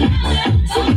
Boom, boom, boom.